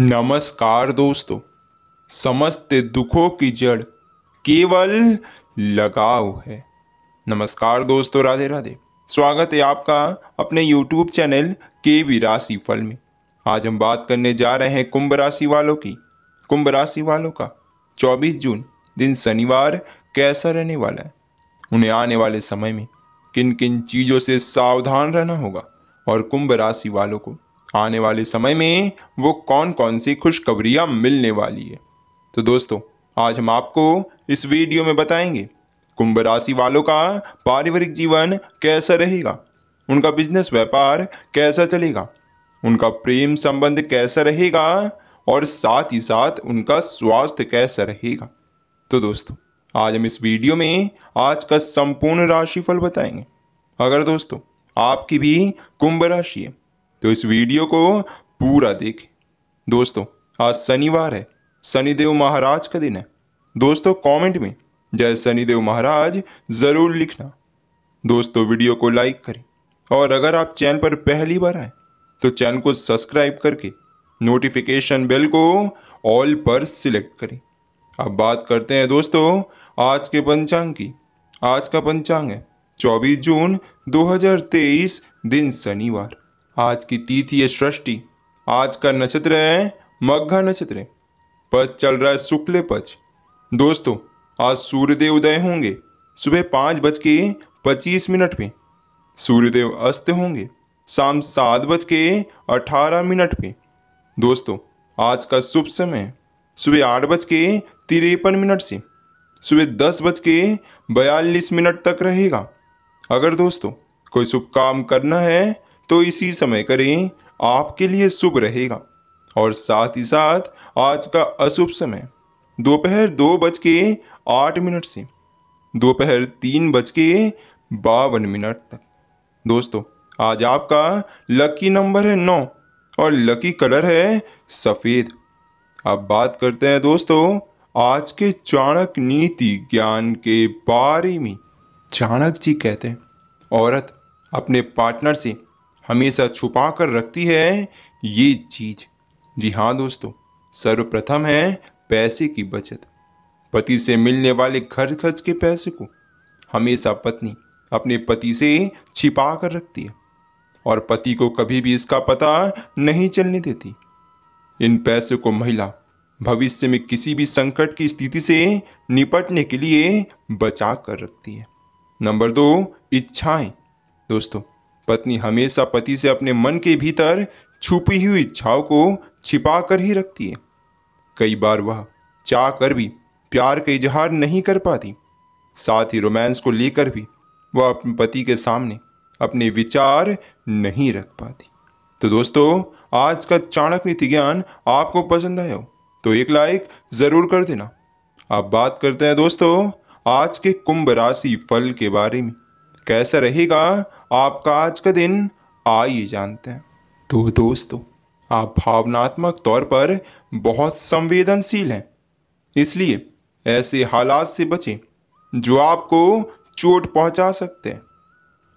नमस्कार दोस्तों, समस्त दुखों की जड़ केवल लगाव है। नमस्कार दोस्तों, राधे राधे। स्वागत है आपका अपने YouTube चैनल के वी राशि फल में। आज हम बात करने जा रहे हैं कुंभ राशि वालों की। कुंभ राशि वालों का 24 जून दिन शनिवार कैसा रहने वाला है? उन्हें आने वाले समय में किन किन चीज़ों से सावधान रहना होगा और कुंभ राशि वालों को आने वाले समय में वो कौन कौन सी खुशखबरियाँ मिलने वाली है? तो दोस्तों, आज हम आपको इस वीडियो में बताएँगे, कुंभ राशि वालों का पारिवारिक जीवन कैसा रहेगा? उनका बिज़नेस व्यापार कैसा चलेगा? उनका प्रेम संबंध कैसा रहेगा? और साथ ही साथ उनका स्वास्थ्य कैसा रहेगा? तो दोस्तों, आज हम इस वीडियो में आज का संपूर्ण राशिफल बताएँगे। अगर दोस्तों, आपकी भी कुंभ राशि है तो इस वीडियो को पूरा देखें। दोस्तों, आज शनिवार है। शनिदेव महाराज का दिन है। दोस्तों कमेंट में जय शनिदेव महाराज ज़रूर लिखना। दोस्तों, वीडियो को लाइक करें। और अगर आप चैनल पर पहली बार आए तो चैनल को सब्सक्राइब करके नोटिफिकेशन बेल को ऑल पर सिलेक्ट करें। अब बात करते हैं दोस्तों, आज के पंचांग की। आज का पंचांग है 24 जून 2023 दिन शनिवार। आज की तिथि है सृष्टि। आज का नक्षत्र है मघा नक्षत्र। पद चल रहा है शुक्ल पक्ष। दोस्तों, आज सूर्यदेव उदय होंगे। सुबह पाँच बज के पच्चीस मिनट पे। सूर्यदेव अस्त होंगे। शाम सात बज के अठारह मिनट पे। दोस्तों, आज का शुभ समय सुबह आठ बज के तिरपन मिनट से। सुबह दस बज के बयालीस मिनट तक रहेगा। अगर दोस्तों, कोई शुभ काम करना है तो इसी समय करें, आपके लिए शुभ रहेगा। और साथ ही साथ आज का अशुभ समय। दोपहर दो बज के आठ मिनट से। दोपहर तीन बज के बावन मिनट तक। दोस्तों, आज आपका लकी नंबर है नौ और लकी कलर है सफ़ेद। अब बात करते हैं दोस्तों, आज के चाणक नीति ज्ञान के बारे में। चाणक्य जी कहते हैं, औरत अपने पार्टनर से हमेशा छुपा कर रखती है ये चीज़। जी हाँ दोस्तों, सर्वप्रथम है पैसे की बचत। पति से मिलने वाले खर्च खर्च के पैसे को हमेशा पत्नी अपने पति से छिपा कर रखती है और पति को कभी भी इसका पता नहीं चलने देती। इन पैसे को महिला भविष्य में किसी भी संकट की स्थिति से निपटने के लिए बचा कर रखती है। नंबर दो, इच्छाएँ। दोस्तों पत्नी हमेशा पति से अपने मन के भीतर छुपी हुई इच्छाओं को छिपा कर ही रखती है। कई बार वह चाह कर भी प्यार का इजहार नहीं कर पाती। साथ ही रोमांस को लेकर भी वह अपने पति के सामने अपने विचार नहीं रख पाती। तो दोस्तों, आज का चाणक्य नीति ज्ञान आपको पसंद आया हो तो एक लाइक ज़रूर कर देना। अब बात करते हैं दोस्तों, आज के कुंभ राशि फल के बारे में। कैसा रहेगा? आपका आज का दिन आइए जानते हैं। तो दोस्तों, आप भावनात्मक तौर पर बहुत संवेदनशील हैं। इसलिए ऐसे हालात से बचें जो आपको चोट पहुँचा सकते हैं।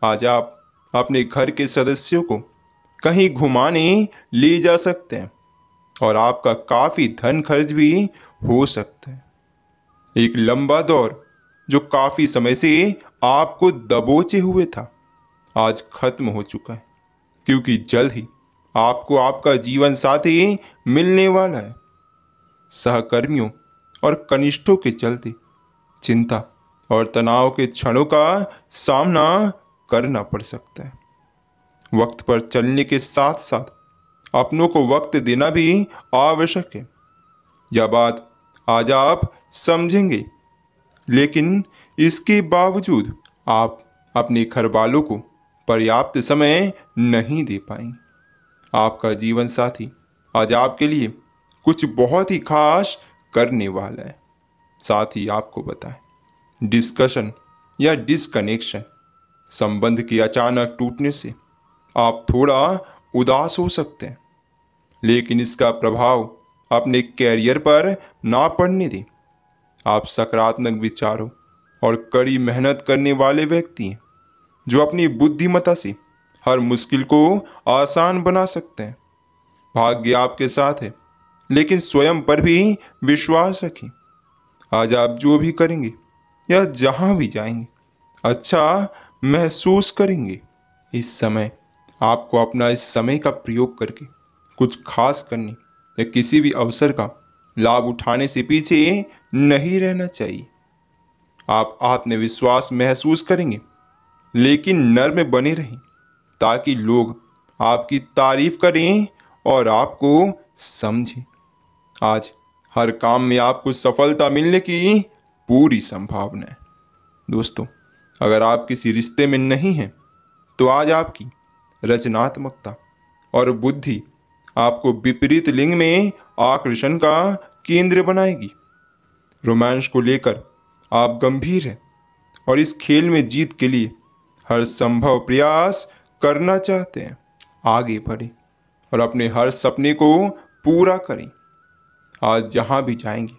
आज आप अपने घर के सदस्यों को कहीं घुमाने ले जा सकते हैं और आपका काफ़ी धन खर्च भी हो सकता है। एक लंबा दौर जो काफ़ी समय से आपको दबोचे हुए था। आज खत्म हो चुका है, क्योंकि जल्द ही आपको आपका जीवन साथी मिलने वाला है। सहकर्मियों और कनिष्ठों के चलते चिंता और तनाव के क्षणों का सामना करना पड़ सकता है। वक्त पर चलने के साथ साथ अपनों को वक्त देना भी आवश्यक है। यह बात आज आप समझेंगे, लेकिन इसके बावजूद आप अपने घर वालों को पर्याप्त समय नहीं दे पाएँगे। आपका जीवन साथी आज आपके लिए कुछ बहुत ही खास करने वाला है। साथ ही आपको बताएँ डिस्कशन या डिसकनेक्शन संबंध के अचानक टूटने से आप थोड़ा उदास हो सकते हैं, लेकिन इसका प्रभाव अपने कैरियर पर ना पड़ने दें। आप सकारात्मक विचारों और कड़ी मेहनत करने वाले व्यक्ति हैं, जो अपनी बुद्धिमता से हर मुश्किल को आसान बना सकते हैं। भाग्य आपके साथ है, लेकिन स्वयं पर भी विश्वास रखें। आज आप जो भी करेंगे, या जहाँ भी जाएँगे अच्छा महसूस करेंगे। इस समय आपको अपना इस समय का प्रयोग करके कुछ खास करने या किसी भी अवसर का लाभ उठाने से पीछे नहीं रहना चाहिए। आप आत्मविश्वास महसूस करेंगे, लेकिन नर्म बने रहें, ताकि लोग आपकी तारीफ़ करें और आपको समझें। आज हर काम में आपको सफलता मिलने की पूरी संभावना है। दोस्तों, अगर आप किसी रिश्ते में नहीं हैं तो आज आपकी रचनात्मकता और बुद्धि आपको विपरीत लिंग में आकर्षण का केंद्र बनाएगी। रोमांस को लेकर आप गंभीर हैं और इस खेल में जीत के लिए हर संभव प्रयास करना चाहते हैं। आगे बढ़ें और अपने हर सपने को पूरा करें। आज जहाँ भी जाएँगे,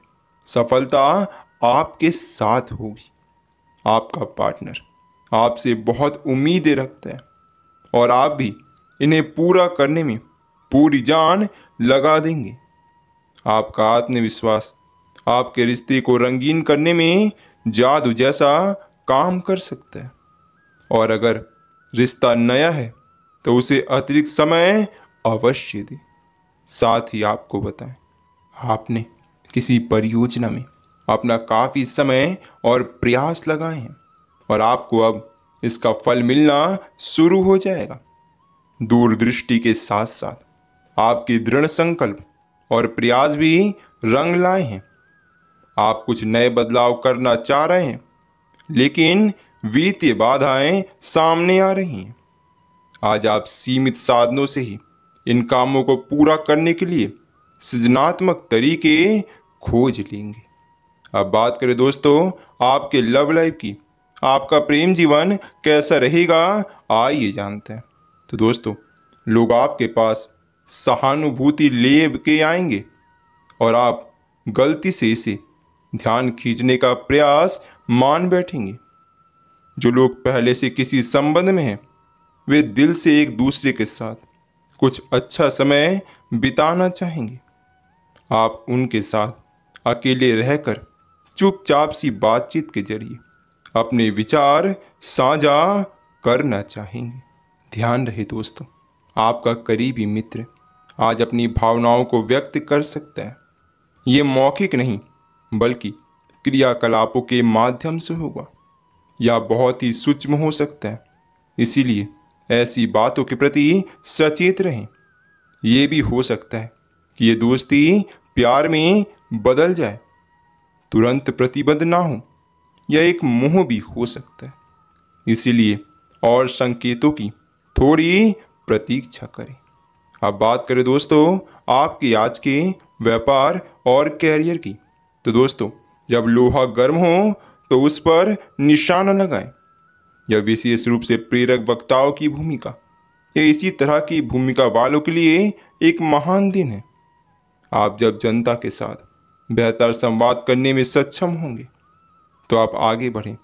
सफलता आपके साथ होगी। आपका पार्टनर आपसे बहुत उम्मीदें रखता है और आप भी इन्हें पूरा करने में पूरी जान लगा देंगे। आपका आत्मविश्वास आपके रिश्ते को रंगीन करने में जादू जैसा काम कर सकता है। और अगर रिश्ता नया है तो उसे अतिरिक्त समय अवश्य दे। साथ ही आपको बताएँ, आपने किसी परियोजना में अपना काफ़ी समय और प्रयास लगाए हैं और आपको अब इसका फल मिलना शुरू हो जाएगा। दूरदृष्टि के साथ साथ आपके दृढ़ संकल्प और प्रयास भी रंग लाए हैं। आप कुछ नए बदलाव करना चाह रहे हैं, लेकिन वित्तीय बाधाएँ सामने आ रही हैं। आज आप सीमित साधनों से ही इन कामों को पूरा करने के लिए सृजनात्मक तरीके खोज लेंगे। अब बात करें दोस्तों, आपके लव लाइफ की। आपका प्रेम जीवन कैसा रहेगा, आइए जानते हैं। तो दोस्तों, लोग आपके पास सहानुभूति ले के आएँगे और आप गलती से इसे ध्यान खींचने का प्रयास मान बैठेंगे। जो लोग पहले से किसी संबंध में हैं, वे दिल से एक दूसरे के साथ कुछ अच्छा समय बिताना चाहेंगे। आप उनके साथ अकेले रहकर चुपचाप सी बातचीत के ज़रिए अपने विचार साझा करना चाहेंगे। ध्यान रहे दोस्तों, आपका करीबी मित्र आज अपनी भावनाओं को व्यक्त कर सकता है। ये मौखिक नहीं बल्कि क्रियाकलापों के माध्यम से होगा, या बहुत ही सूक्ष्म हो सकता है। इसीलिए ऐसी बातों के प्रति सचेत रहें। ये भी हो सकता है कि ये दोस्ती प्यार में बदल जाए, तुरंत प्रतिबद्ध ना हो, या एक मोह भी हो सकता है। इसीलिए और संकेतों की थोड़ी प्रतीक्षा करें। अब बात करें दोस्तों, आपके आज के व्यापार और कैरियर की। तो दोस्तों, जब लोहा गर्म हो तो उस पर निशान लगाएँ। यह विशेष रूप से प्रेरक वक्ताओं की भूमिका। या इसी तरह की भूमिका वालों के लिए एक महान दिन है। आप जब जनता के साथ बेहतर संवाद करने में सक्षम होंगे तो आप आगे बढ़ें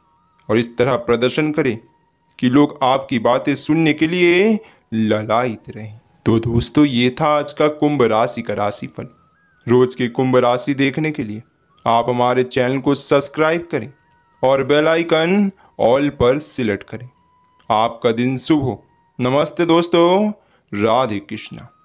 और इस तरह प्रदर्शन करें कि लोग आपकी बातें सुनने के लिए ललायित रहें। तो दोस्तों, ये था आज का कुंभ राशि का राशिफल। रोज के कुंभ राशि देखने के लिए आप हमारे चैनल को सब्सक्राइब करें और बेल आइकन ऑल पर सिलेक्ट करें। आपका दिन शुभ हो। नमस्ते दोस्तों, राधे कृष्णा।